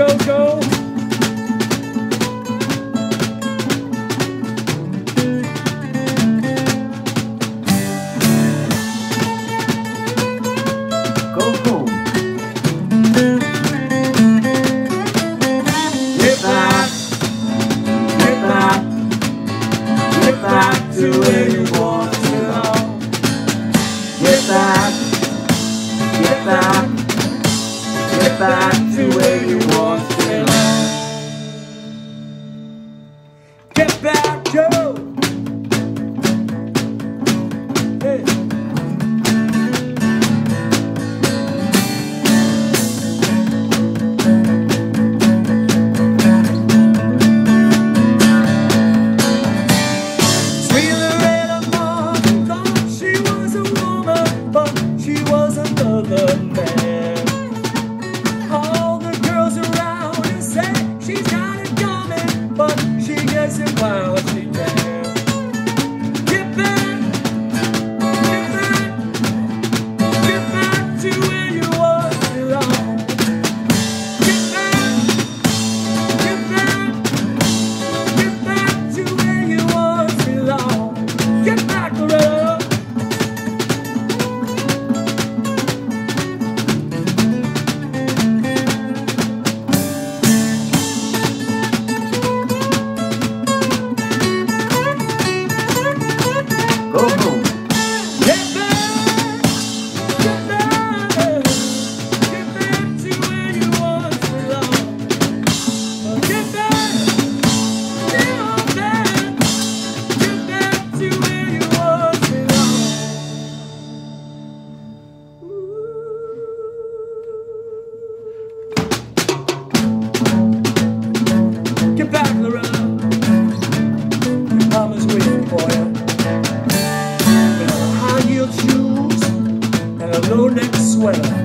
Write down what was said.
go, go. to where you go. Get back, get back, get back. Go boom! low neck sweater.